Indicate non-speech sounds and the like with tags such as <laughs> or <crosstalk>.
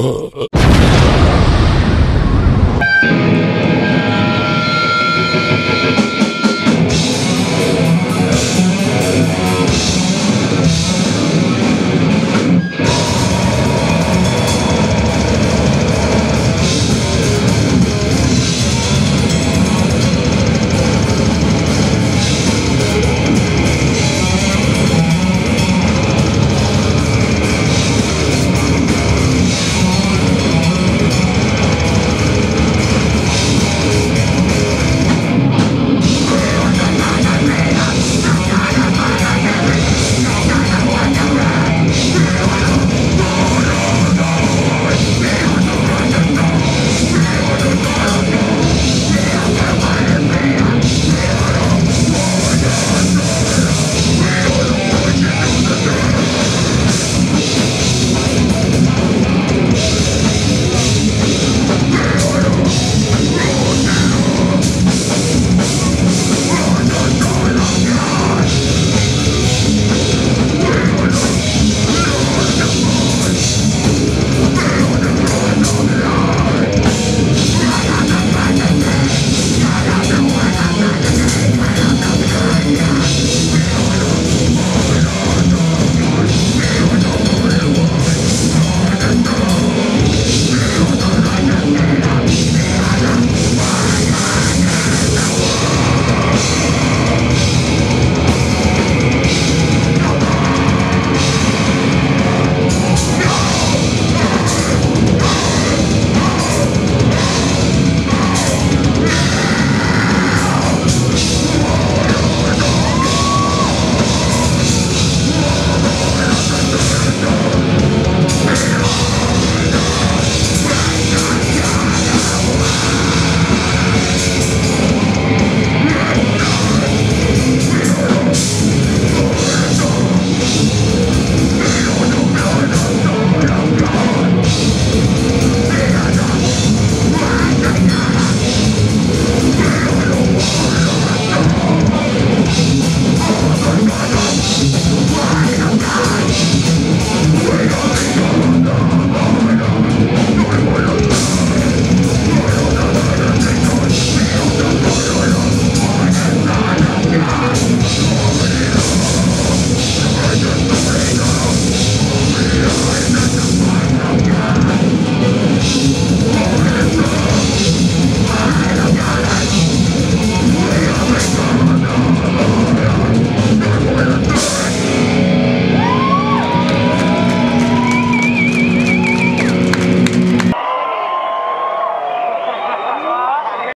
Uh. <laughs>